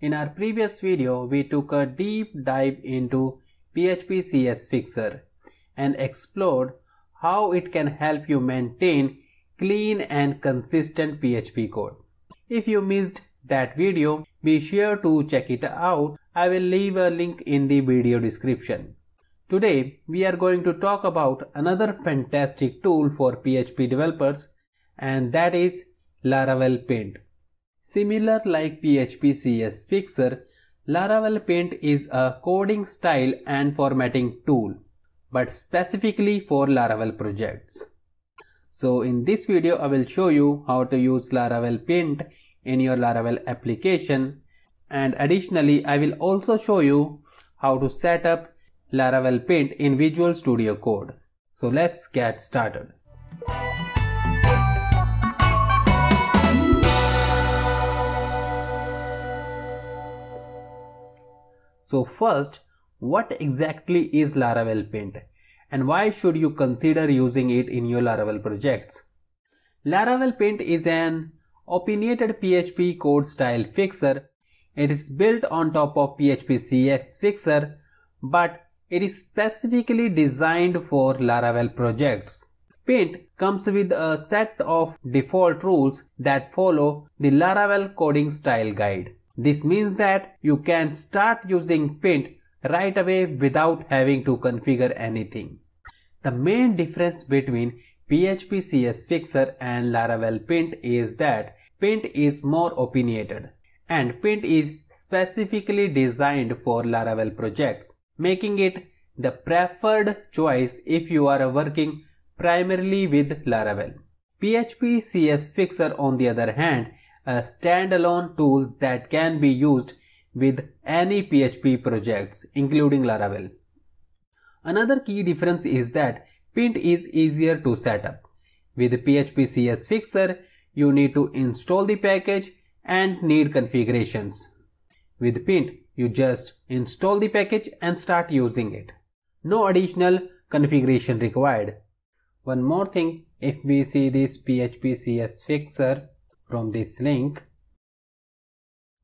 In our previous video, we took a deep dive into PHP CS Fixer and explored how it can help you maintain clean and consistent PHP code. If you missed that video, be sure to check it out. I will leave a link in the video description. Today, we are going to talk about another fantastic tool for PHP developers and that is Laravel Pint. Similar like PHP CS Fixer, Laravel Pint is a coding style and formatting tool, but specifically for Laravel projects. So in this video, I will show you how to use Laravel Pint in your Laravel application and additionally, I will also show you how to set up Laravel Pint in Visual Studio Code. So let's get started. So first, what exactly is Laravel Pint and why should you consider using it in your Laravel projects? Laravel Pint is an opinionated PHP code style fixer. It is built on top of PHP CS fixer, but it is specifically designed for Laravel projects. Pint comes with a set of default rules that follow the Laravel coding style guide. This means that you can start using Pint right away without having to configure anything. The main difference between PHP CS Fixer and Laravel Pint is that Pint is more opinionated and Pint is specifically designed for Laravel projects, making it the preferred choice if you are working primarily with Laravel. PHP CS Fixer on the other hand a standalone tool that can be used with any PHP projects, including Laravel. Another key difference is that Pint is easier to set up. With PHP CS Fixer, you need to install the package and need configurations. With Pint, you just install the package and start using it. No additional configuration required. One more thing, if we see this PHP CS Fixer, from this link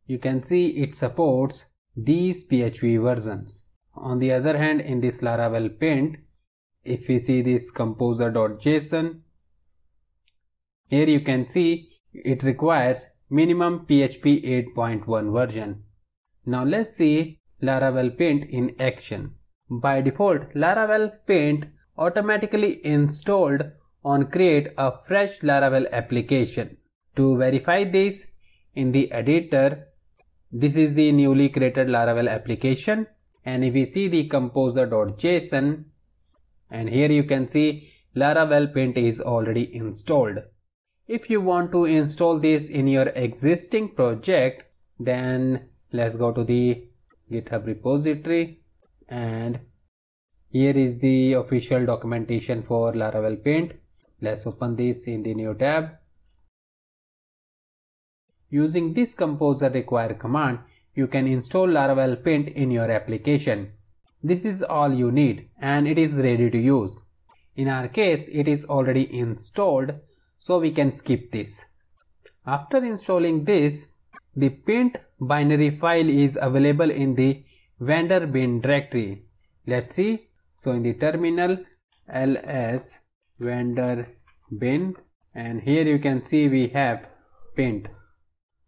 you can see it supports these PHP versions. On the other hand in this Laravel pint if we see this composer.json here you can see it requires minimum PHP 8.1 version. Now let's see Laravel pint in action. By default Laravel pint automatically installed on create a fresh Laravel application. To verify this in the editor, this is the newly created Laravel application and if we see the composer.json and here you can see Laravel pint is already installed. If you want to install this in your existing project then let's go to the github repository and here is the official documentation for Laravel pint. Let's open this in the new tab Using this composer require command, you can install Laravel Pint in your application. This is all you need and it is ready to use. In our case, it is already installed, so we can skip this. After installing this, the pint binary file is available in the vendor bin directory. Let's see. So in the terminal ls vendor bin and here you can see we have pint.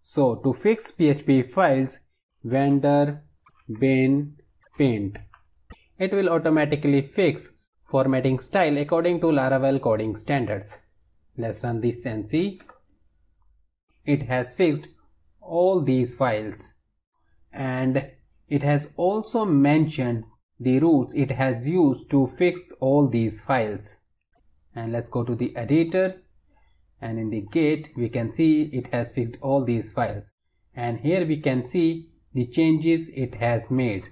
So to fix PHP files, vendor bin pint. It will automatically fix formatting style according to Laravel coding standards. Let's run this and see. It has fixed all these files and it has also mentioned the routes it has used to fix all these files. And let's go to the editor and in the git we can see it has fixed all these files and here we can see the changes it has made.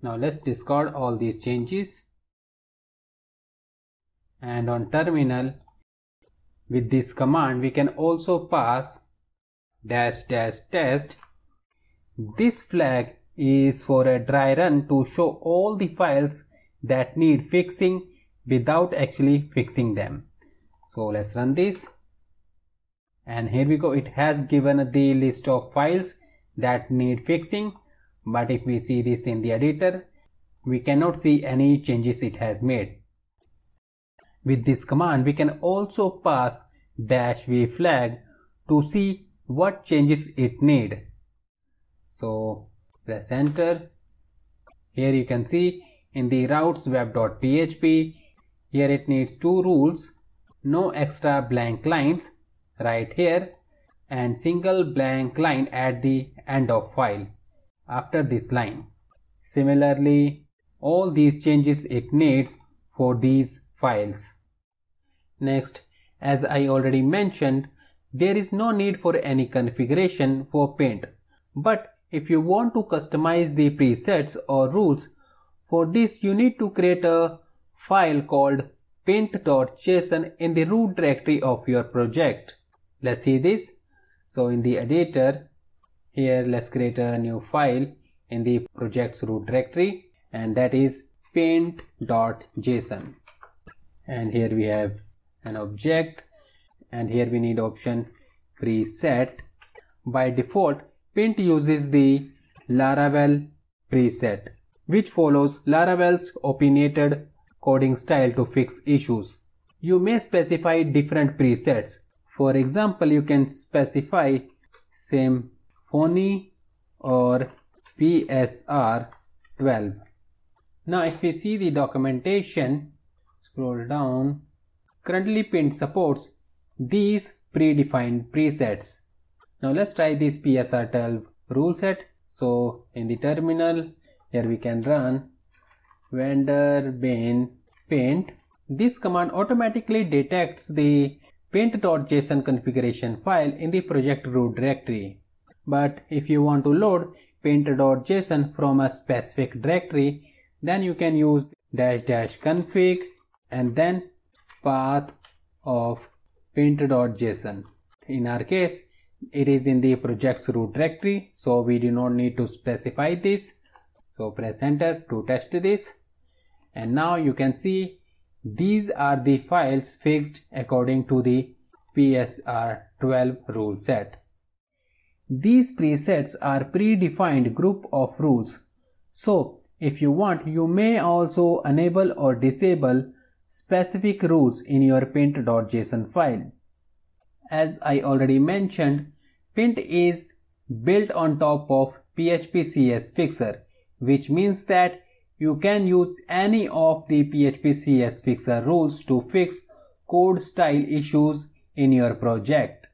Now let's discard all these changes and on terminal with this command we can also pass dash dash test. This flag is for a dry run to show all the files that need fixing without actually fixing them. So let's run this. And here we go. It has given the list of files that need fixing. But if we see this in the editor we cannot see any changes it has made. With this command we can also pass dash v flag to see what changes it need. So press enter. Here you can see in the routes web.php here it needs two rules no extra blank lines right here and single blank line at the end of file after this line. Similarly, all these changes it needs for these files. Next, as I already mentioned, there is no need for any configuration for pint. But if you want to customize the presets or rules, for this you need to create a file called pint.json in the root directory of your project. Let's see this. So in the editor, here let's create a new file in the project's root directory and that is pint.json. And here we have an object and here we need option preset. By default, Pint uses the Laravel preset which follows Laravel's opinionated coding style to fix issues. You may specify different presets for example, you can specify symfony or PSR 12. Now if we see the documentation, scroll down, currently Pint supports these predefined presets. Now let's try this PSR 12 rule set. So in the terminal, here we can run vendor bin pint. This command automatically detects the pint.json configuration file in the project root directory. But if you want to load pint.json from a specific directory, then you can use dash dash config and then path of pint.json. In our case, it is in the project's root directory, so we do not need to specify this. So press enter to test this. And now you can see these are the files fixed according to the PSR12 rule set. These presets are predefined group of rules. So if you want, you may also enable or disable specific rules in your pint.json file. As I already mentioned, pint is built on top of PHP CS Fixer, which means that you can use any of the PHP CS Fixer rules to fix code style issues in your project.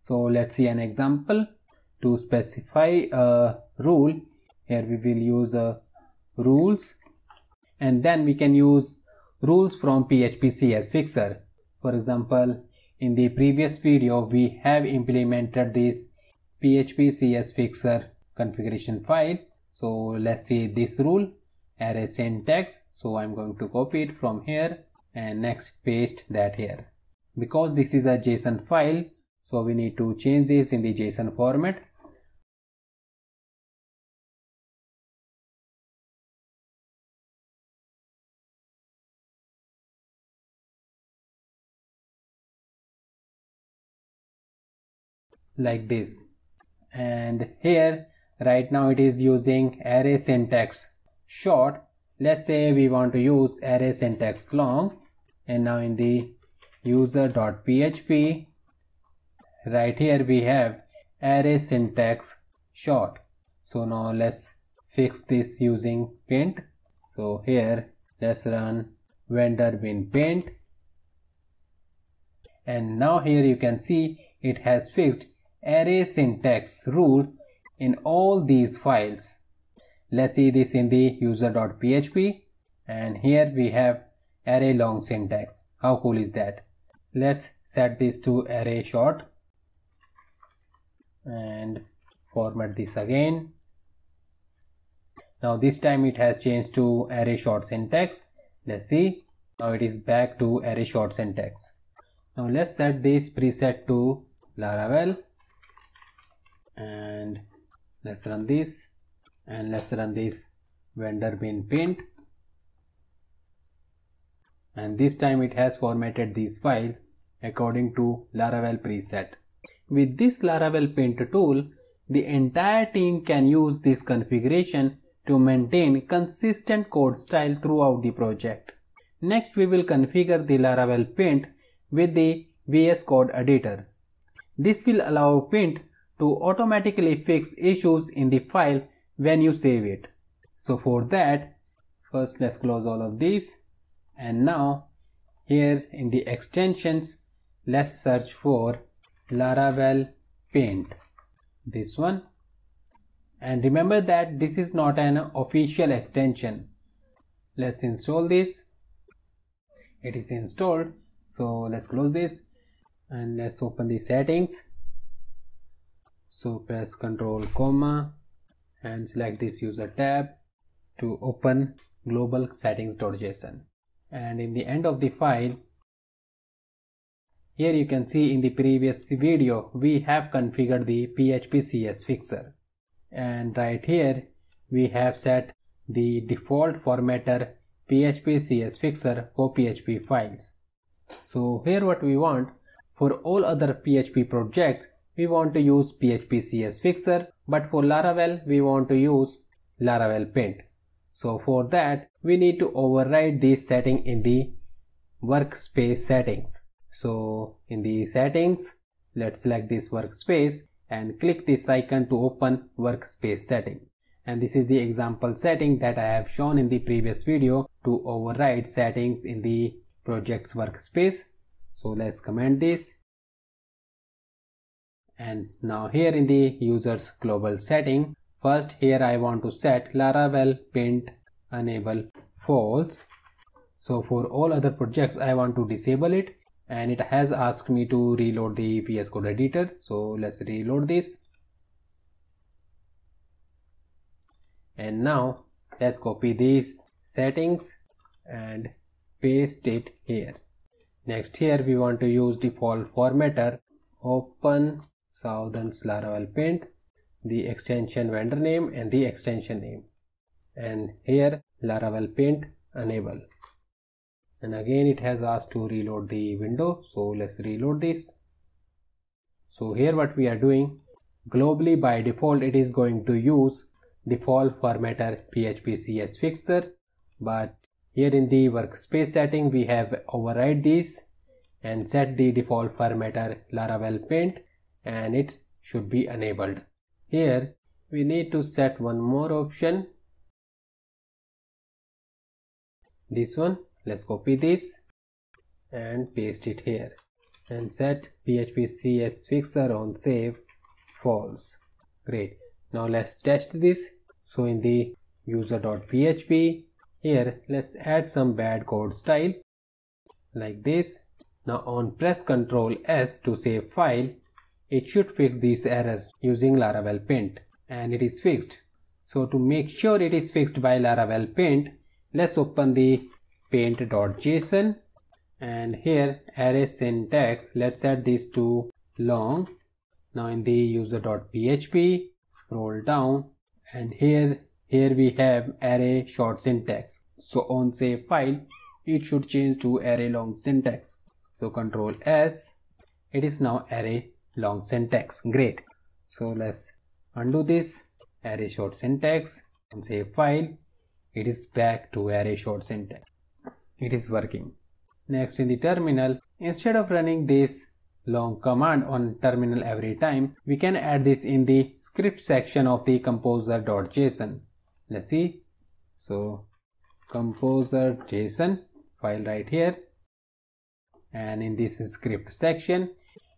So let's see an example. To specify a rule, here we will use a rules and then we can use rules from PHP CS Fixer. For example, in the previous video, we have implemented this PHP CS Fixer configuration file. So let's see this rule array syntax. So i'm going to copy it from here and next paste that here. Because this is a json file so we need to change this in the json format. Like this. And here right now it is using array syntax short let's say we want to use array syntax long and now in the user.php right here we have array syntax short. So now let's fix this using pint. So here let's run vendor bin pint. And now here you can see it has fixed array syntax rule in all these files Let's see this in the user.php and here we have array long syntax. How cool is that? Let's set this to array short and format this again. Now this time it has changed to array short syntax. Let's see. Now it is back to array short syntax. Now let's set this preset to Laravel and let's run this and let's run this vendor bin pint and this time it has formatted these files according to Laravel preset. with this Laravel Pint tool, the entire team can use this configuration to maintain consistent code style throughout the project. Next we will configure the Laravel Pint with the VS Code editor. This will allow Pint to automatically fix issues in the file when you save it. So for that, first let's close all of these and now here in the extensions, let's search for Laravel Pint. This one. And remember that this is not an official extension. Let's install this it is installed so let's close this and let's open the settings so press control comma and select this user tab to open global settings.json and in the end of the file here you can see in the previous video we have configured the php cs fixer and right here we have set the default formatter PHP CS fixer for PHP files. So here what we want for all other PHP projects we want to use PHP CS fixer but for Laravel we want to use Laravel pint. So for that we need to override this setting in the workspace settings. So in the settings let's select this workspace and click this icon to open workspace setting and this is the example setting that I have shown in the previous video to override settings in the project's workspace. So let's comment this and now here in the users global setting first here I want to set Laravel pint enable false. So for all other projects I want to disable it. And it has asked me to reload the VS Code editor. So let's reload this. And now let's copy these settings and paste it here. Next here we want to use default formatter open southeners laravel pint the extension vendor name and the extension name. And here laravel pint enable and again it has asked to reload the window. So let's reload this. So here what we are doing globally by default it is going to use default formatter PHP CS fixer. But here in the workspace setting we have override this and set the default formatter Laravel pint and it should be enabled. Here we need to set one more option. This one let's copy this and paste it here and set PHP CS fixer on save false. Great. Now let's test this. So in the user.php here let's add some bad code style like this. Now on press Ctrl S to save file it should fix this error using Laravel pint and it is fixed. So to make sure it is fixed by Laravel pint let's open the pint.json and here array syntax let's set this to long. Now in the user.php scroll down and here here we have array short syntax. So on save file it should change to array long syntax. So control s. It is now array long syntax. Great. So let's undo this. Array short syntax and save file. It is back to array short syntax. It is working. Next in the terminal instead of running this long command on terminal every time, we can add this in the script section of the composer.json. Let's see. So composer.json file right here. And in this script section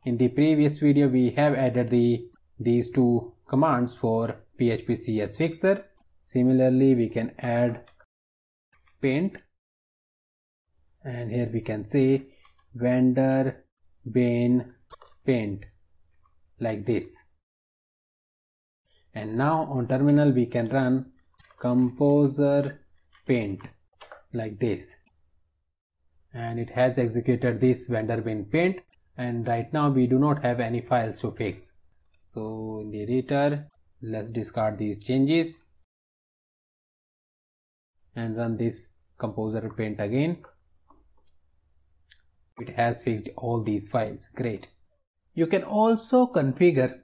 in the previous video we have added the these two commands for php cs fixer. Similarly we can add pint. And here we can say vendor bin pint like this. And now on terminal we can run composer pint like this. And it has executed this vendor bin pint and right now we do not have any files to fix. So in the editor let's discard these changes. And run this composer pint again. It has fixed all these files. Great. You can also configure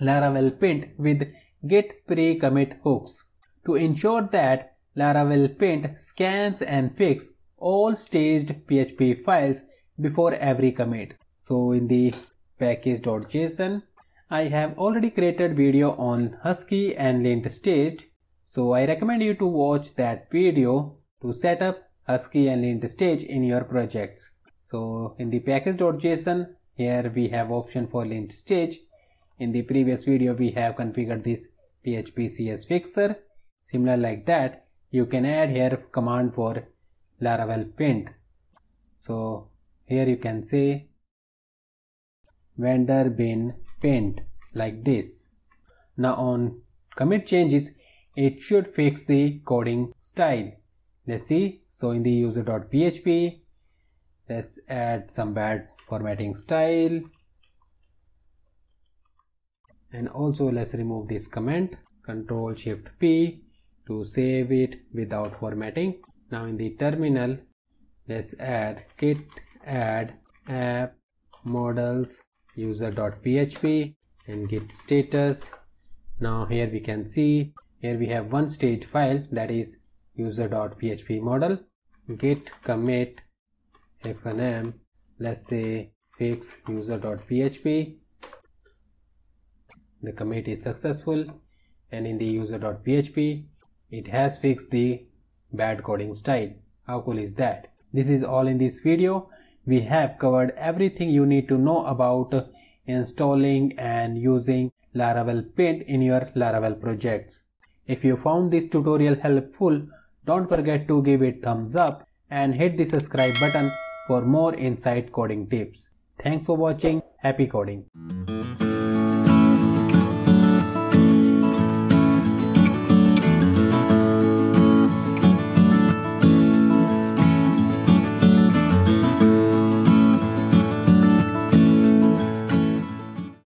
Laravel Pint with git pre-commit hooks. To ensure that Laravel Pint scans and fix all staged PHP files before every commit. So in the package.json, I have already created video on Husky and lint staged. So I recommend you to watch that video to set up Husky and lint stage in your projects. So in the package.json, here we have option for lint stage. In the previous video, we have configured this PHP CS fixer. Similar like that, you can add here command for Laravel pint. So here you can say vendor bin pint like this. Now on commit changes, it should fix the coding style. Let's see. So in the user.php, let's add some bad formatting style. And also let's remove this comment. Control Shift P to save it without formatting. Now in the terminal, let's add git add app models user.php and git status. Now here we can see here we have one stage file that is user.php model git commit fnm let's say fix user.php the commit is successful and in the user.php it has fixed the bad coding style. How cool is that? This is all in this video we have covered everything you need to know about installing and using laravel pint in your laravel projects if you found this tutorial helpful don't forget to give it thumbs up and hit the subscribe button for more inside coding tips. Thanks for watching. Happy coding.